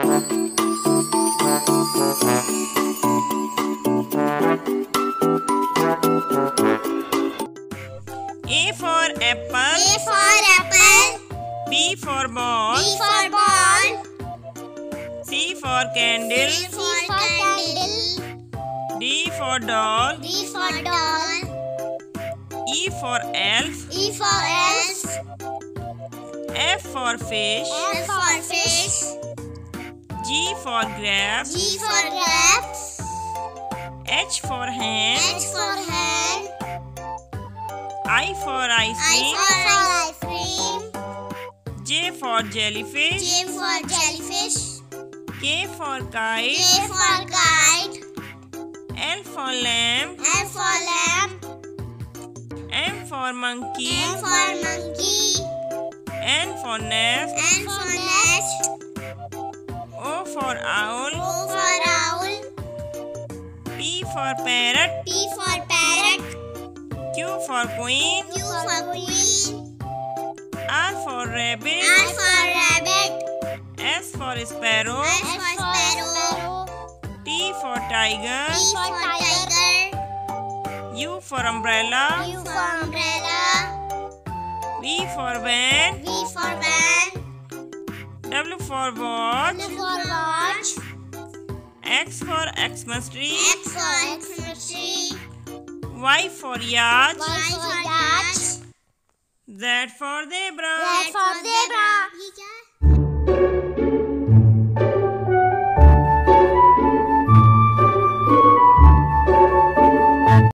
A for apple. A for apple. B for ball. B for ball. C for candle. C for candle. D for doll. D for doll. E for elf. E for elf. F for fish. F for fish. G for grapes. G for grapes. H for hand. H for hen. I for ice I cream. for ice cream. J for jellyfish. J for jellyfish. K for kite. K for kite. L for lamb. L for lamb. M for monkey. M for monkey. N for nest. N for nest. O for owl. O for owl. P for parrot. P for parrot. Q for queen. Q for queen. R for rabbit. R for rabbit. S for sparrow. S for sparrow. T for tiger. T for tiger. U for umbrella. U for umbrella. V for van. V for van. W for watch. W for watch. X for Xmas tree. X for Xmas tree. Y for yacht. Y for yacht. Z for zebra. Z for zebra.